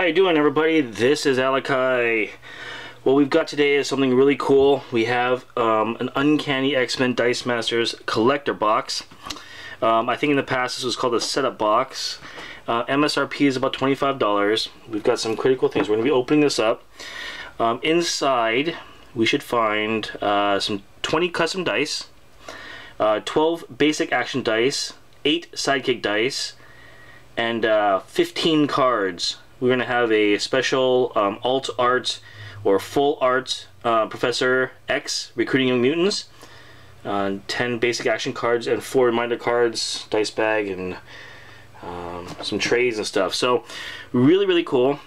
How you doing everybody? This is Alakai. What we've got today is something really cool. We have um, an Uncanny X-Men Dice Masters collector box. Um, I think in the past this was called a setup box. Uh, MSRP is about $25. We've got some critical things. We're going to be opening this up. Um, inside we should find uh, some 20 custom dice, uh, 12 basic action dice, 8 sidekick dice, and uh, 15 cards. We're going to have a special um, alt art or full art uh, Professor X recruiting young mutants. Uh, 10 basic action cards and 4 reminder cards, dice bag, and um, some trays and stuff. So, really, really cool.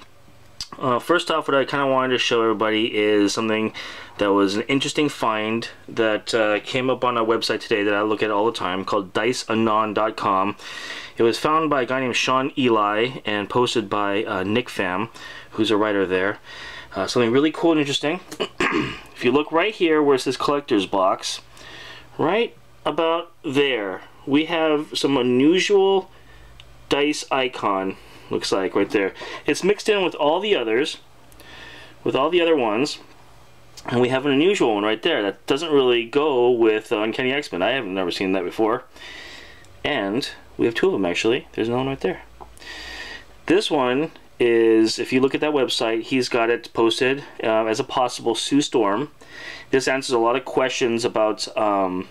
Uh, first off, what I kind of wanted to show everybody is something that was an interesting find that uh, came up on our website today that I look at all the time called diceanon.com. It was found by a guy named Sean Eli and posted by uh, Nick Pham, who's a writer there. Uh, something really cool and interesting. if you look right here where it says collector's box, right about there, we have some unusual dice icon looks like right there. It's mixed in with all the others, with all the other ones, and we have an unusual one right there that doesn't really go with uh, Uncanny X-Men. I have never seen that before. And we have two of them actually. There's another one right there. This one is, if you look at that website, he's got it posted uh, as a possible Sue Storm. This answers a lot of questions about um,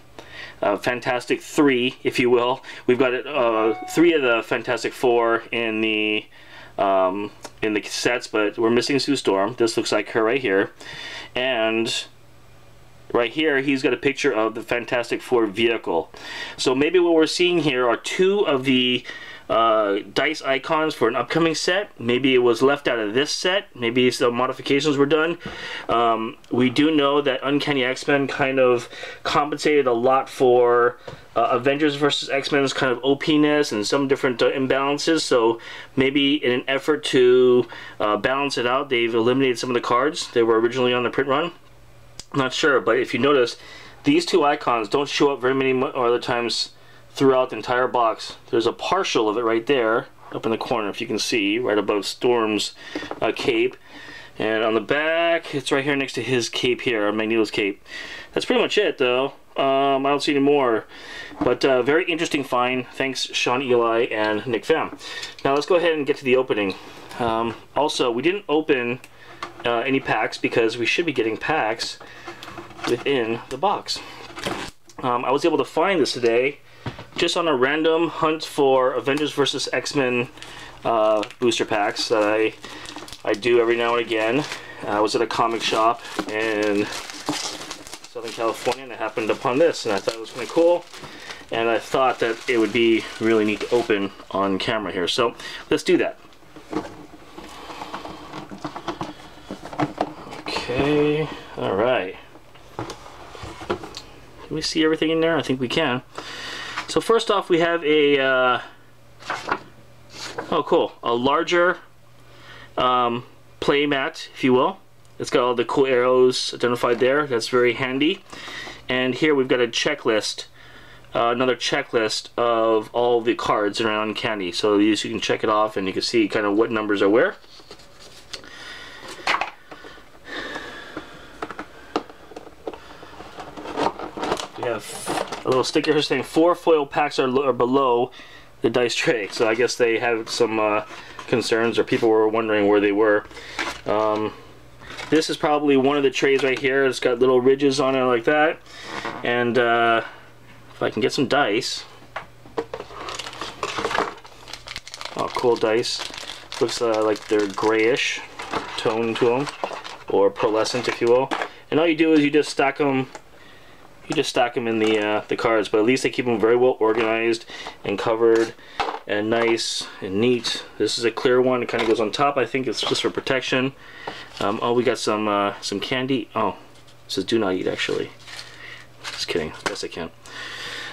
uh, Fantastic Three, if you will. We've got uh, three of the Fantastic Four in the um, in the sets, but we're missing Sue Storm. This looks like her right here, and right here he's got a picture of the Fantastic Four vehicle. So maybe what we're seeing here are two of the uh, dice icons for an upcoming set. Maybe it was left out of this set. Maybe some modifications were done. Um, we do know that Uncanny X-Men kind of compensated a lot for uh, Avengers versus X-Men's kind of OP-ness and some different uh, imbalances. So maybe in an effort to uh, balance it out, they've eliminated some of the cards that were originally on the print run. Not sure, but if you notice, these two icons don't show up very many other times throughout the entire box. There's a partial of it right there, up in the corner if you can see, right above Storm's uh, cape. And on the back, it's right here next to his cape here, Magneto's cape. That's pretty much it though. Um, I don't see any more. But uh, very interesting find. Thanks Sean Eli and Nick Pham. Now let's go ahead and get to the opening. Um, also, we didn't open uh, any packs because we should be getting packs within the box. Um, I was able to find this today just on a random hunt for Avengers vs. X-Men uh, booster packs that I, I do every now and again. I was at a comic shop in Southern California and I happened upon this and I thought it was kind of cool and I thought that it would be really neat to open on camera here. So let's do that. Okay, all right. Can we see everything in there? I think we can. So first off, we have a, uh, oh cool, a larger um, play mat, if you will. It's got all the cool arrows identified there. That's very handy. And here we've got a checklist, uh, another checklist of all the cards around Candy. So these you can check it off and you can see kind of what numbers are where. We have a little sticker here saying four foil packs are, are below the dice tray. So I guess they had some uh, concerns or people were wondering where they were. Um, this is probably one of the trays right here. It's got little ridges on it like that. And uh, if I can get some dice. Oh, cool dice. Looks uh, like they're grayish tone to them. Or pearlescent, if you will. And all you do is you just stack them you just stack them in the uh, the cards, but at least they keep them very well organized and covered and nice and neat. This is a clear one. It kind of goes on top. I think it's just for protection. Um, oh, we got some uh, some candy. Oh, it says do not eat actually. Just kidding. Guess I can.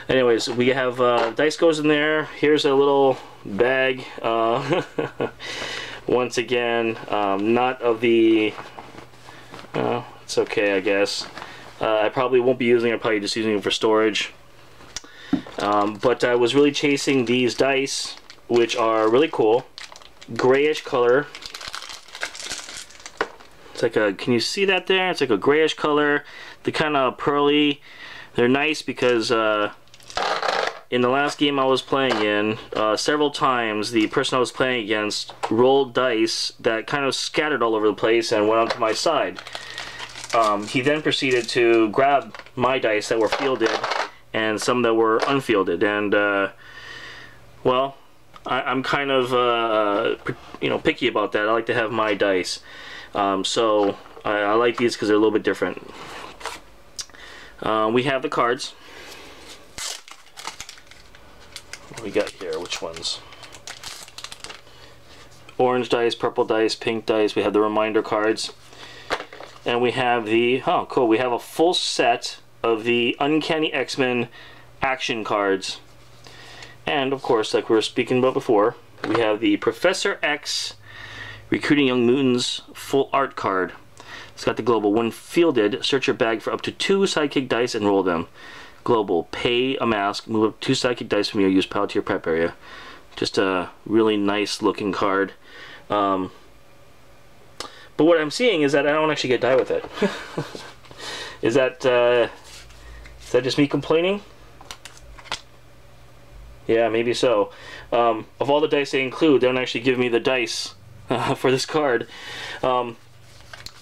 Anyways, we have uh, dice goes in there. Here's a little bag. Uh, once again, um, not of the. Uh, it's okay, I guess. Uh, I probably won't be using it, I'm probably just using it for storage. Um, but I was really chasing these dice, which are really cool. Grayish color. It's like a, can you see that there? It's like a grayish color. They're kind of pearly. They're nice because uh, in the last game I was playing in, uh, several times the person I was playing against rolled dice that kind of scattered all over the place and went onto my side. Um, he then proceeded to grab my dice that were fielded and some that were unfielded. And, uh, well, I, am kind of, uh, you know, picky about that. I like to have my dice. Um, so I, I, like these because they're a little bit different. Uh, we have the cards. What we got here? Which ones? Orange dice, purple dice, pink dice. We have the reminder cards. And we have the, oh cool, we have a full set of the Uncanny X-Men action cards. And of course, like we were speaking about before, we have the Professor X Recruiting Young Mutants full art card. It's got the global. When fielded, search your bag for up to two sidekick dice and roll them. Global. Pay a mask. Move up two sidekick dice from your use pile to your prep area. Just a really nice looking card. Um, but what I'm seeing is that I don't actually get die with it. is that uh, is that just me complaining? Yeah, maybe so. Um, of all the dice they include, they don't actually give me the dice uh, for this card. Um,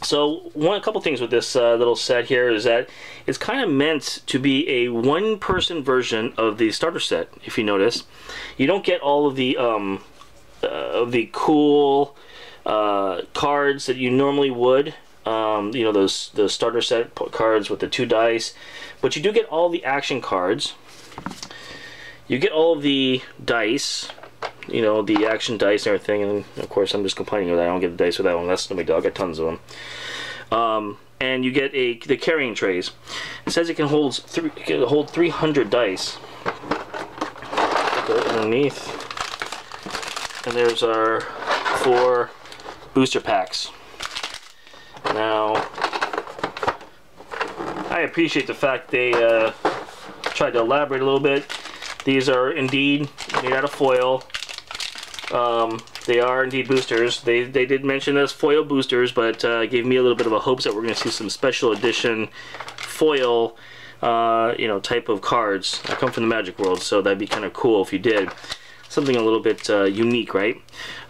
so one a couple things with this uh, little set here is that it's kind of meant to be a one-person version of the starter set. If you notice, you don't get all of the um, uh, of the cool uh, cards that you normally would. Um, you know those the starter set cards with the two dice, but you do get all the action cards. You get all the dice you know, the action dice and everything, and of course I'm just complaining that I don't get the dice for that one. That's no big. I got tons of them. Um, and you get a the carrying trays. It says it can hold three, can hold 300 dice. Underneath, and there's our four booster packs. Now, I appreciate the fact they uh, tried to elaborate a little bit. These are indeed made out of foil. Um, they are indeed boosters. They, they did mention as foil boosters, but uh, gave me a little bit of a hopes that we're going to see some special edition foil, uh, you know, type of cards. I come from the Magic world, so that'd be kind of cool if you did. Something a little bit uh, unique, right?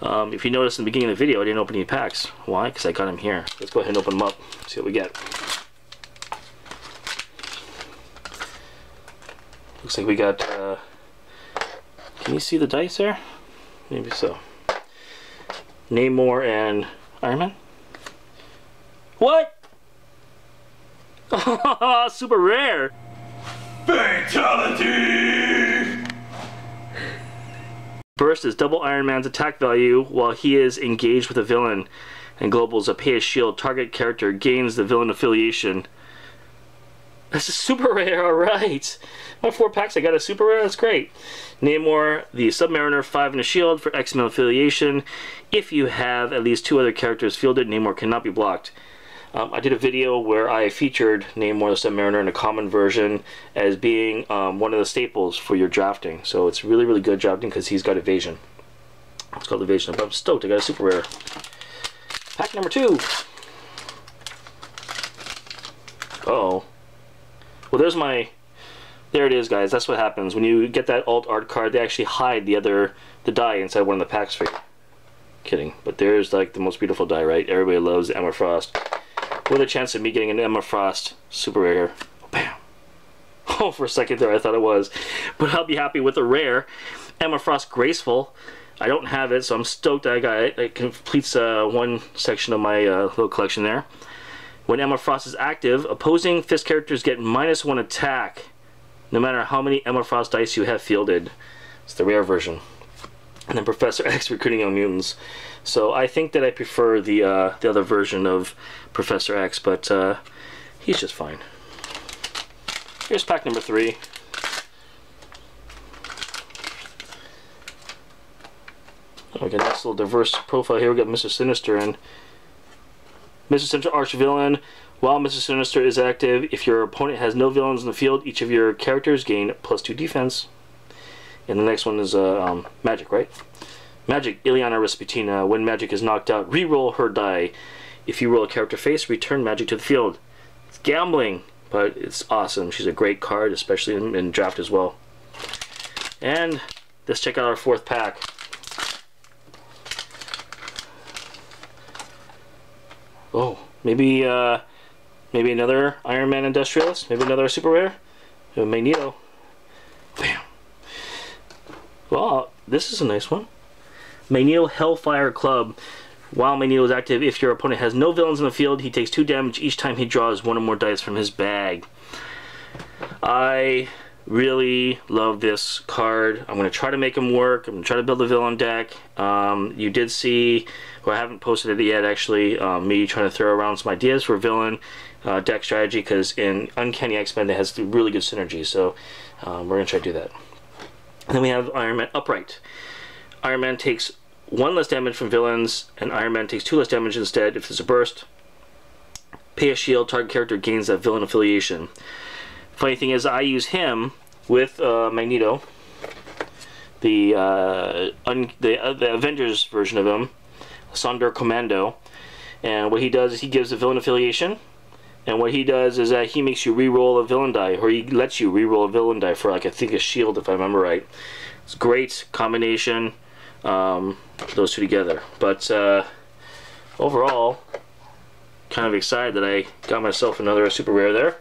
Um, if you notice in the beginning of the video, I didn't open any packs. Why? Because I got them here. Let's go ahead and open them up, see what we get. Looks like we got, uh, can you see the dice there? Maybe so. Namor and Iron Man? What? Super rare! Fatality! Burst is double Iron Man's attack value while he is engaged with a villain. And Global's a pay a shield target character gains the villain affiliation. That's a super rare, alright. My four packs, I got a super rare, that's great. Namor, the Submariner, 5 and a shield for X-Men affiliation. If you have at least two other characters fielded, Namor cannot be blocked. Um, I did a video where I featured Namor the Submariner in a common version as being um, one of the staples for your drafting. So it's really, really good drafting because he's got evasion. It's called evasion. But I'm stoked, I got a super rare. Pack number two. Uh oh well, there's my... There it is, guys. That's what happens. When you get that alt art card, they actually hide the other... the die inside one of the packs for you. Kidding. But there's, like, the most beautiful die, right? Everybody loves Emma Frost. With a chance of me getting an Emma Frost super rare. Bam! Oh, for a second there I thought it was. But I'll be happy with a rare. Emma Frost Graceful. I don't have it, so I'm stoked I got it. It completes uh, one section of my uh, little collection there. When Emma Frost is active, opposing Fist characters get minus one attack, no matter how many Emma Frost dice you have fielded. It's the rare version. And then Professor X recruiting young mutants. So I think that I prefer the uh, the other version of Professor X, but uh, he's just fine. Here's pack number three. Oh, we got a nice little diverse profile here. We got Mr. Sinister and Mr. Sinister Arch Villain. While Mr. Sinister is active, if your opponent has no villains in the field, each of your characters gain plus two defense. And the next one is uh, um, Magik, right? Magik, Illyana Rasputina. When Magik is knocked out, re-roll her die. If you roll a character face, return Magik to the field. It's gambling, but it's awesome. She's a great card, especially in, in draft as well. And let's check out our fourth pack. Oh, maybe uh, maybe another Iron Man Industrialist, maybe another super rare, Magneto. Bam. Well, this is a nice one. Magneto Hellfire Club. While Magneto is active, if your opponent has no villains in the field, he takes two damage each time he draws one or more dice from his bag. I really love this card. I'm going to try to make him work. I'm going to try to build a villain deck. Um, you did see, or I haven't posted it yet actually, um, me trying to throw around some ideas for villain uh, deck strategy because in Uncanny X-Men it has really good synergy. So um, we're going to try to do that. Then we have Iron Man Upright. Iron Man takes one less damage from villains, and Iron Man takes two less damage instead if there's a burst. Pay a shield, target character gains that villain affiliation. Funny thing is, I use him with uh, Magneto, the uh, the, uh, the Avengers version of him, Sonderkommando, and what he does is he gives a villain affiliation, and what he does is that he makes you re-roll a villain die, or he lets you re-roll a villain die for like I think a shield if I remember right. It's great combination um, those two together. But uh, overall, kind of excited that I got myself another super rare there.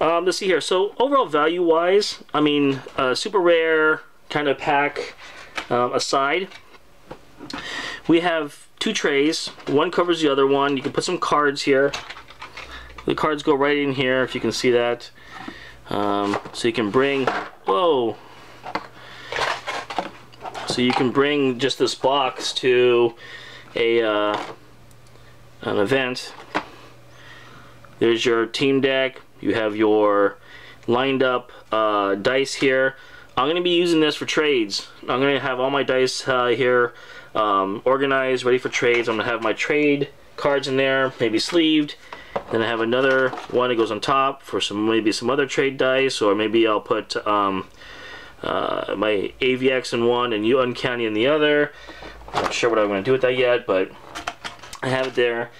Um, let's see here. So overall value-wise, I mean, uh, super rare kind of pack um, aside, we have two trays. One covers the other one. You can put some cards here. The cards go right in here, if you can see that. Um, so you can bring, whoa, so you can bring just this box to a uh, an event. There's your team deck. You have your lined up uh, dice here. I'm going to be using this for trades. I'm going to have all my dice uh, here um, organized, ready for trades. I'm going to have my trade cards in there, maybe sleeved. Then I have another one that goes on top for some maybe some other trade dice, or maybe I'll put um, uh, my AVX in one and you Uncanny in the other. Not sure what I'm going to do with that yet, but I have it there.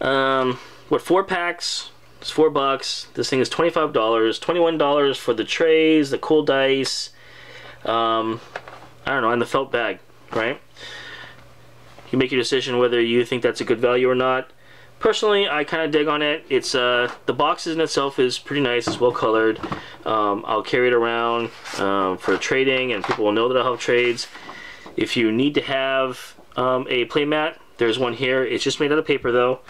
Um, what, four packs? It's four bucks. This thing is $25. $21 for the trays, the cool dice, um, I don't know, and the felt bag, right? You make your decision whether you think that's a good value or not personally I kind of dig on it. It's uh the boxes in itself is pretty nice it's well colored. Um, I'll carry it around um, for trading and people will know that I have trades. If you need to have um, a playmat there's one here. It's just made out of paper though.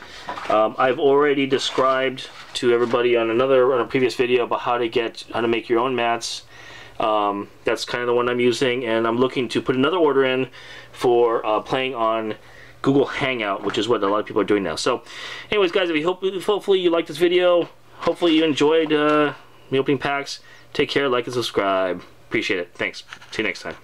Um, I've already described to everybody on another on a previous video about how to get how to make your own mats. Um, that's kind of the one I'm using and I'm looking to put another order in for uh, playing on Google Hangout, which is what a lot of people are doing now. So, anyways, guys, you hope, hopefully you liked this video, hopefully you enjoyed uh, me opening packs. Take care, like and subscribe. Appreciate it. Thanks. See you next time.